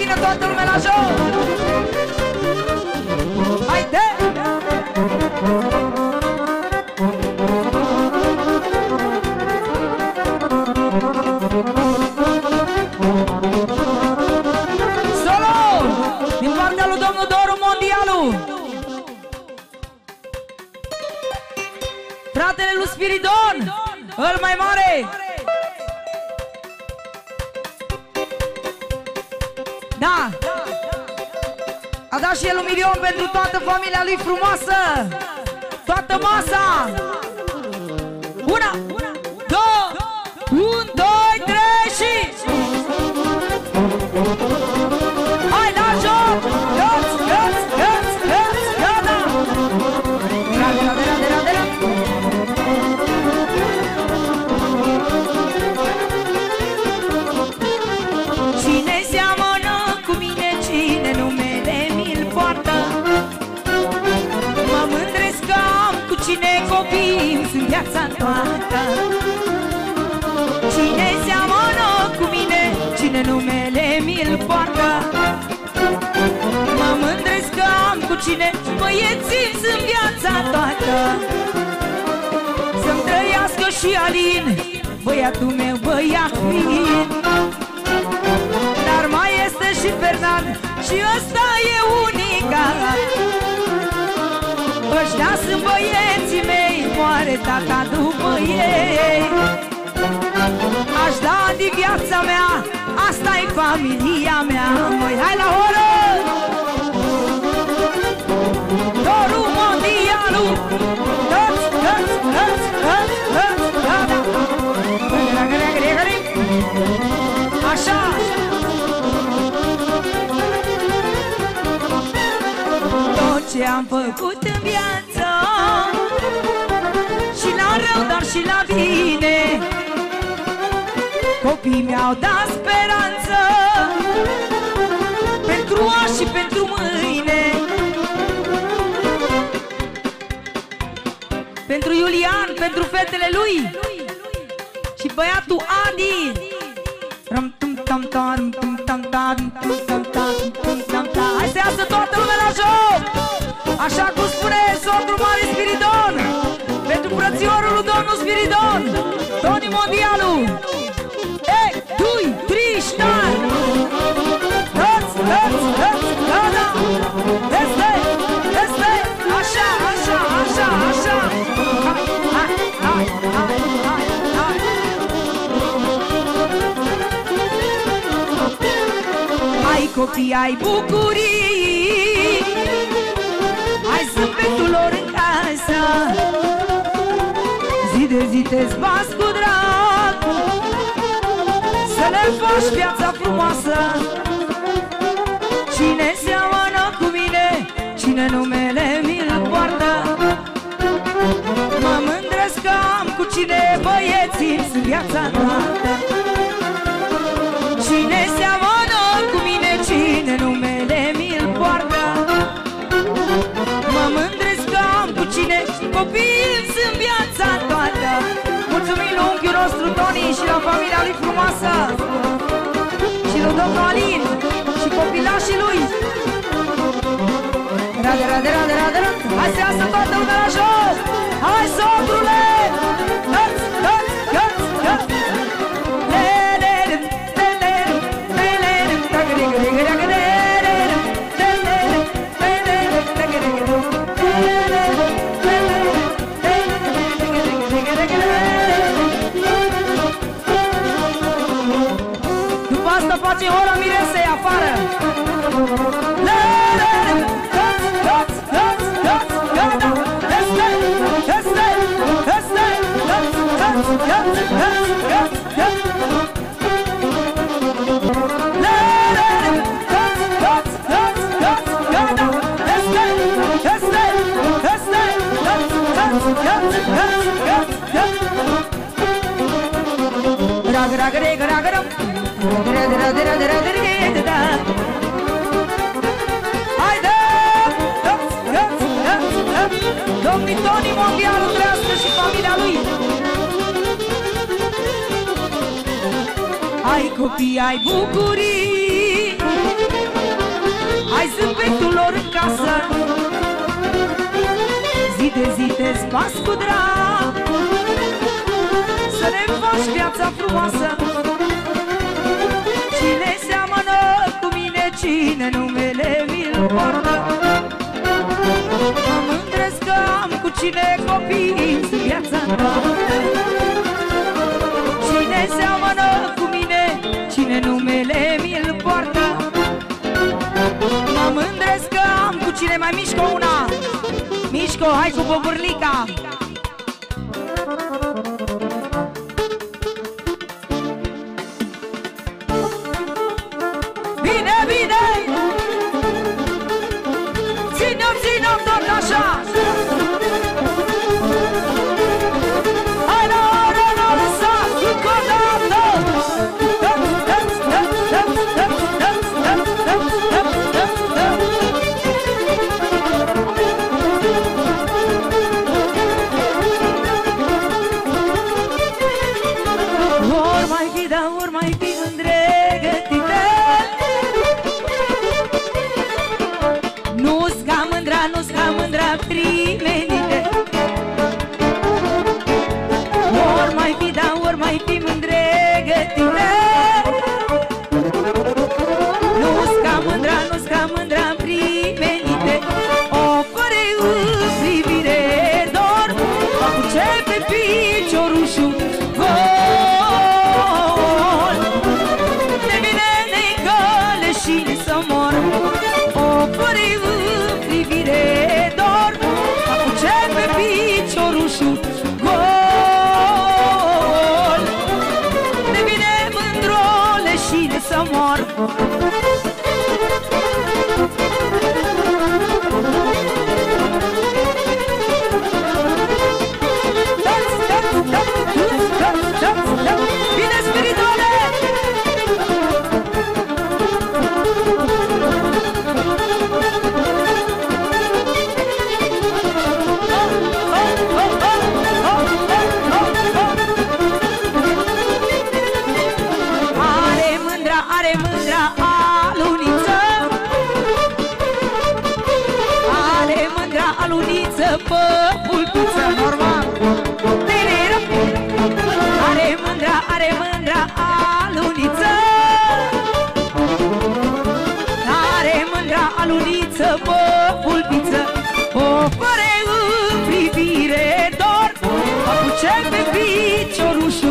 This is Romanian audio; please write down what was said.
bine toată lumea la joc Haide! Solo! Din partea lui domnul Doru Mondialu Fratele lui Spiridon Îl mai mare Da. A dat și el un milion pentru toată familia lui frumoasă. Toată masa. Una, două, un, doi, trei și viața toată. Cine seamănă cu mine, cine numele mi-l poartă. Mă mândresc că am cu cine băieții în viața toată. Să-mi trăiască și Alin, băiatul meu, băiat min Dar mai este și Fernand și ăsta e unica Ăștia sunt băieții mei, moare tata după ei Aș da din viața mea, asta e familia mea Măi, hai la oră! Doru Mondialu Toți, toți, toți, toți, toți, da, da Gări, gări, gări, gări. Așa Tot ce am făcut în viață Și la rău, dar și la bine. Copiii mi-au dat speranță Pentru azi și pentru mâine. Pentru Iulian, pentru fetele lui Și băiatul Adi. Ram tum tam tam tum tam tam tum tam tam tum tam tam. Hai să iasă toată lumea la joc! Așa cum frățiorul lui domnul Spiridon Toni Mondialu. Ei, dui, tri, ștar. Toți, toți, toți, da, da Este, este Așa, așa, așa, așa. Hai, hai, hai, hai, hai, hai Ai copii, ai bucurii. Ai zâmbetul lor te zbați cu drag Să le faci viața frumoasă. Cine seamănă cu mine Cine numele mi-l poartă? Mă mândresc că am cu cine băieții în viața toată Cine seamănă cu mine, cine numele mi-l poartă? Mă mândresc că am cu cine copii familia lui frumoasă. Și lui domnul Alin și copilașii lui. Rade, rade, rade, rade, rade. Hai să iasă toată lumea la jos Domnul Toni Mondial trăiască și familia lui Ai copii, ai bucurii. Acasă Zi de zi te spas cu drag. Să ne faci viața frumoasă. Cine seamănă cu mine, cine numele mi-l poartă. Mă mândresc că am cu cine copii în viața noastră mai mișcă una. Mișco, hai cu bobârlica Bine, bine! Ține-o, ține-o tot așa. Hai la, la, la, lăsa încă o dată de urmă mai fi îndrept nesse amor luniță, bă, pulpiță O pare în privire doar Apuce pe piciorușul